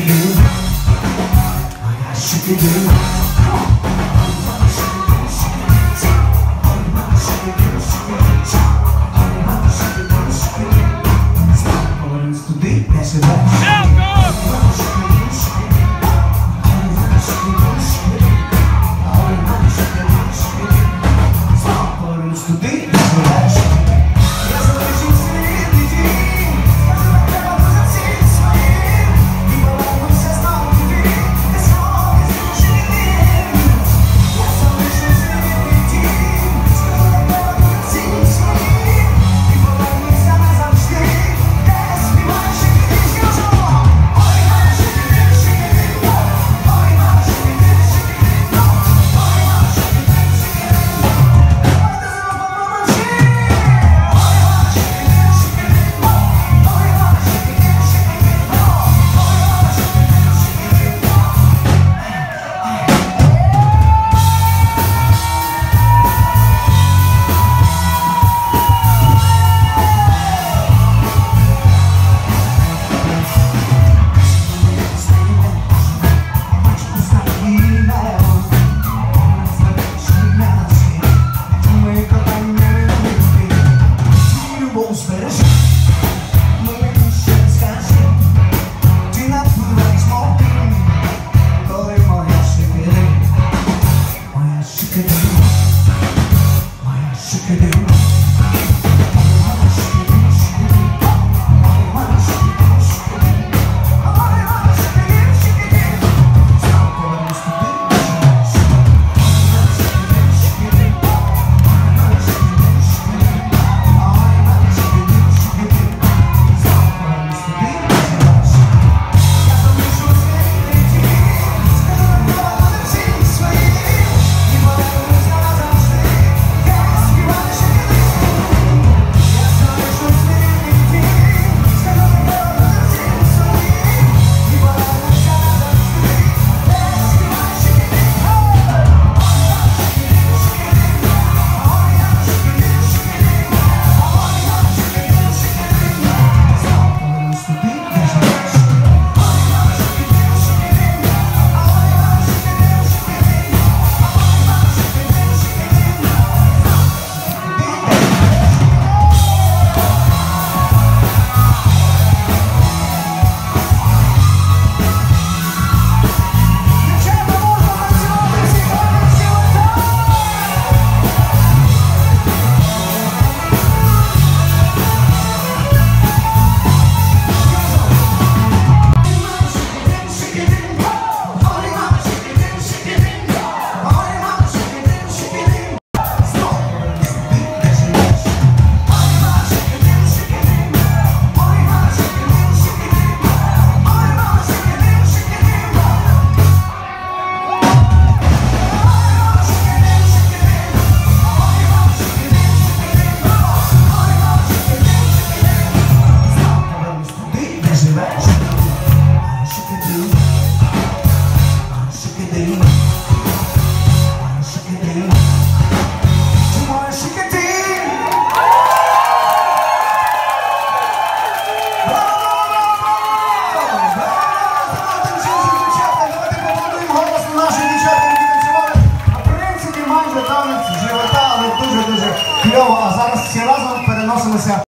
do, I got shit to do. se para a nossa nação.